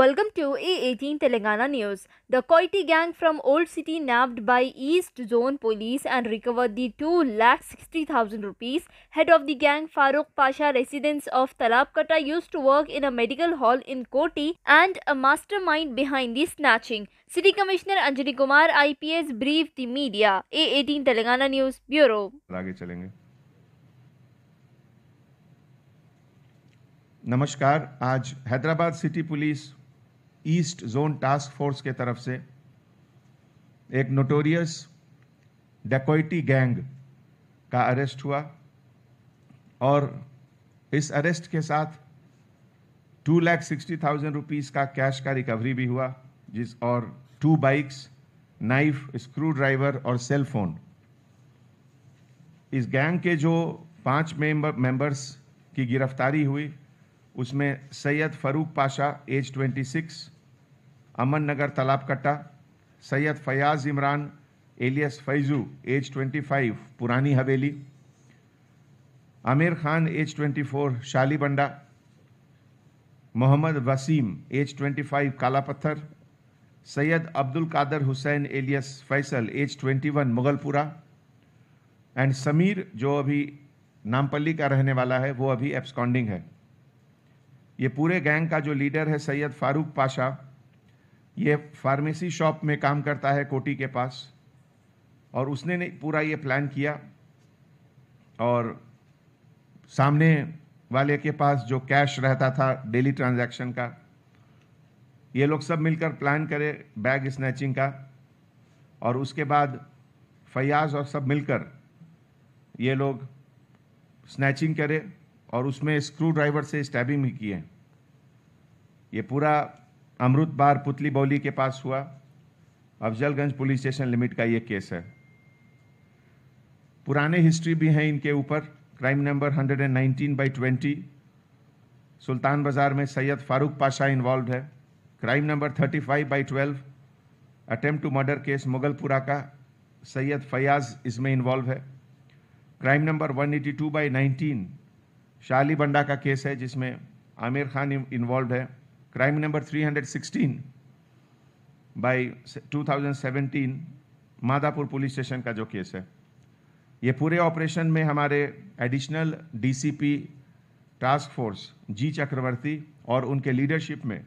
Welcome to A18 Telangana News. The Koiti gang from Old City nabbed by East Zone Police and recovered the 2 lakh 60,000 rupees. Head of the gang Farooq Pasha, residents of Talabkata, used to work in a medical hall in Koti and a mastermind behind the snatching. City Commissioner Anjali Kumar IPS briefed the media. A18 Telangana News Bureau. नमस्कार आज Hyderabad city police east zone task force के तरफ़ से एक notorious dacoity gang का arrest हुआ और इस अरेस्ट के साथ two lakh sixty thousand rupees का कैश का रिकवरी भी हुआ, जिस और two bikes knife screwdriver और सेल फ़ोन इस गैंग के जो पाँच मेंबर मेंबर्स की गिरफ्तारी हुई उसमें Syed Farooq Pasha age 26 Aman Nagar Talab Katta Syed Fayaz Imran, alias Faizu age 25 Purani Haveli, Aamir Khan as 24 शाली बंडा, Mohammad Wasim age 25 Kala Pathar, Syed Abdul Qadar Hussain, alias Faisal age 21 Mughalpura and Sameer, जो अभी नामपल्ली का रहने वाला है, वो अभी एब्सकॉन्डिंग है। ये पूरे गैंग का जो लीडर है सैयद फारूक पाशा, ये फार्मेसी शॉप में काम करता है कोटी के पास, और उसने पूरा ये प्लान किया। और सामने वाले के पास जो कैश रहता था डेली ट्रांजैक्शन का, ये लोग सब मिलकर प्लान करे बैग स्नैचिंग का। और उसके बाद फयाज और सब मिलकर ये लोग स्नैचिंग करे। और उसमें स्क्रू ड्राइवर से स्टैबिंग भी किए ये पूरा अमृत बार पुतली बौली के पास हुआ। अफजलगंज पुलिस स्टेशन लिमिट का ये केस है। पुराने हिस्ट्री भी हैं इनके ऊपर। Crime number 119 by 20 Sultan Bazar में सैयद फारूक पाशा इन्वॉल्व है। Crime number 35 by 12 attempt to murder case Mughalpura का। सैयद फयाज इसमें इन्वॉल्व है। क्राइम नंबर 182 बाई 19 शाली बंडा का केस है जिसमें आमिर खान इन्वॉल्व है। Crime number 316 by 2017 Madhapur police station का जो केस है। ये पूरे ऑपरेशन में हमारे additional DCP task force G Chakravarthi और उनके लीडरशिप में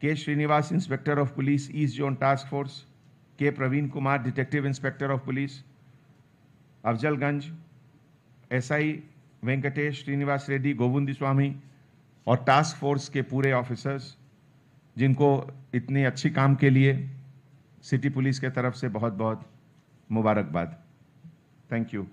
K Srinivas inspector of police east zone task force के Praveen Kumar detective inspector of police Afzalgunj SI Venkatesh Srinivas Reddy, Govind Swamy और टास्क फोर्स के पूरे officers जिनको इतने अच्छी काम के लिए सिटी पुलिस के तरफ़ से बहुत बहुत मुबारकबाद। Thank you